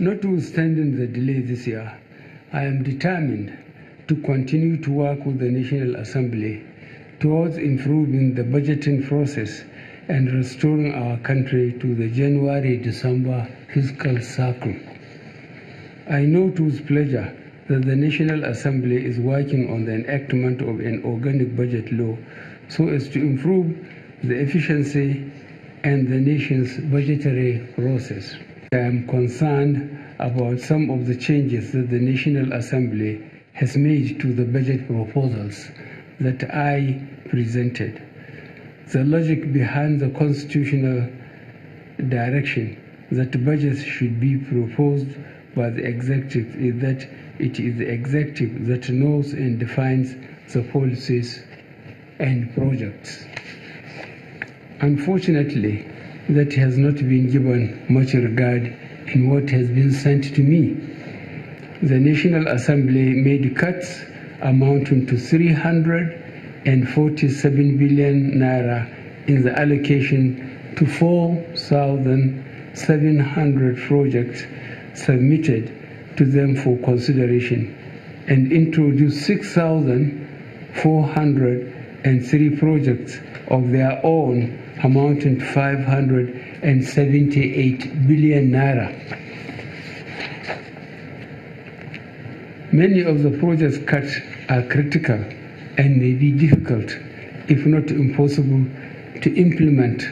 Notwithstanding the delay this year, I am determined to continue to work with the National Assembly towards improving the budgeting process and restoring our country to the January December fiscal cycle. I note with pleasure that the National Assembly is working on the enactment of an organic budget law so as to improve the efficiency and the nation's budgetary process. I am concerned about some of the changes that the National Assembly has made to the budget proposals that I presented. The logic behind the constitutional direction that budgets should be proposed by the executive is that it is the executive that knows and defines the policies and projects. Unfortunately, that has not been given much regard in what has been sent to me. The National Assembly made cuts amounting to 347 billion naira in the allocation to 4,700 projects submitted to them for consideration and introduced 6,403 projects of their own amounting to 578 billion naira. Many of the projects cut are critical and may be difficult, if not impossible, to implement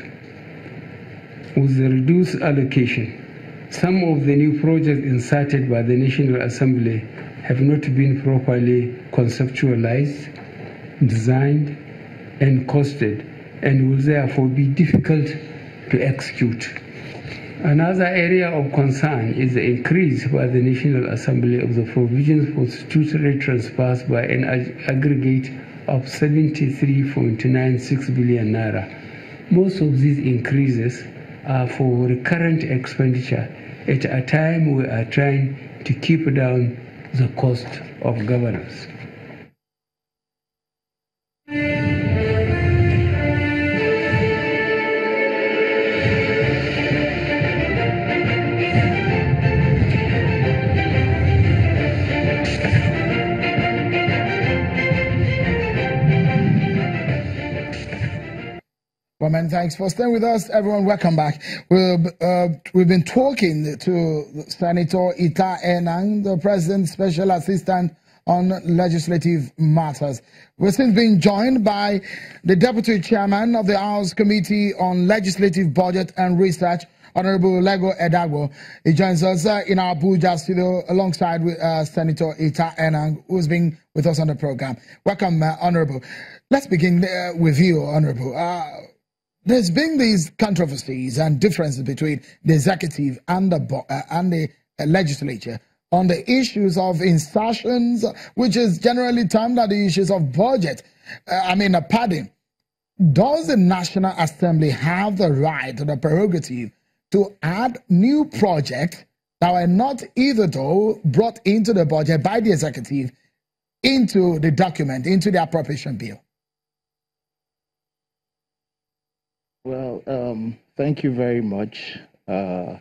with the reduced allocation. Some of the new projects inserted by the National Assembly have not been properly conceptualized, designed, and costed, and will therefore be difficult to execute. Another area of concern is the increase by the National Assembly of the provisions for statutory transfers by an aggregate of 73.96 billion naira. Most of these increases are for recurrent expenditure at a time we are trying to keep down the cost of governance. Well, many thanks for staying with us. Everyone, welcome back. We've, uh, we've been talking to Senator Ita Enang, the President's Special Assistant on Legislative Matters. We're since being joined by the Deputy Chairman of the House Committee on Legislative Budget and Research, Honorable Lego Idagbo. He joins us uh, in our Abuja studio alongside with, uh, Senator Ita Enang, who's been with us on the program. Welcome, uh, Honorable. Let's begin uh, with you, Honorable. There's been these controversies and differences between the executive and the, uh, and the uh, legislature on the issues of insertions, which is generally termed as the issues of budget. Uh, I mean, a padding. Does the National Assembly have the right or the prerogative to add new projects that were not either though brought into the budget by the executive into the document, into the appropriation bill? Well, um, thank you very much. Uh,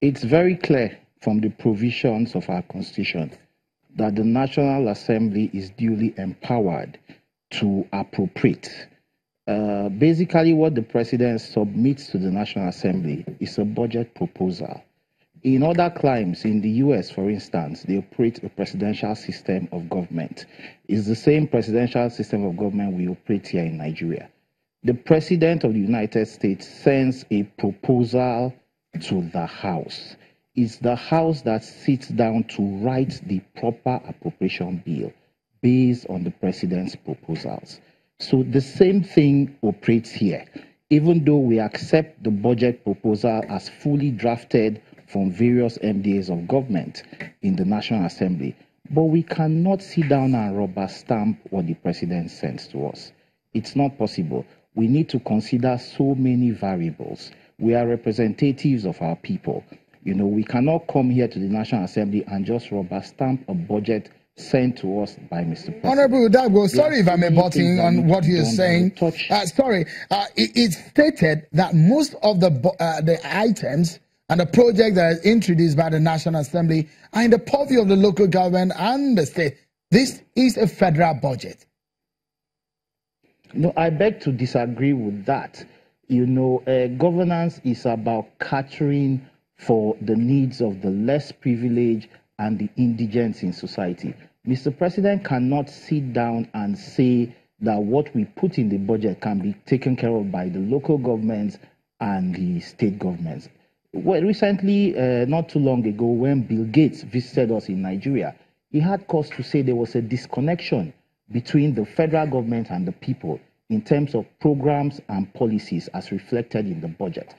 it's very clear from the provisions of our Constitution that the National Assembly is duly empowered to appropriate. Uh, basically, what the President submits to the National Assembly is a budget proposal. In other climes, in the US, for instance, they operate a presidential system of government. It's the same presidential system of government we operate here in Nigeria the President of the United States sends a proposal to the House. It's the House that sits down to write the proper appropriation bill based on the President's proposals. So the same thing operates here. Even though we accept the budget proposal as fully drafted from various MDAs of government in the National Assembly, but we cannot sit down and rubber stamp what the President sends to us. It's not possible we need to consider so many variables. We are representatives of our people. You know, we cannot come here to the National Assembly and just rubber stamp a budget sent to us by Mr. President. Honorable Dago, sorry if I'm aborting on what you're saying. Uh, sorry, uh, it, it's stated that most of the uh, the items and the projects that are introduced by the National Assembly are in the purview of the local government and the state. This is a federal budget. No, I beg to disagree with that. You know, uh, governance is about catering for the needs of the less privileged and the indigents in society. Mr. President cannot sit down and say that what we put in the budget can be taken care of by the local governments and the state governments. Well, recently, uh, not too long ago, when Bill Gates visited us in Nigeria, he had cause to say there was a disconnection between the federal government and the people in terms of programs and policies as reflected in the budget.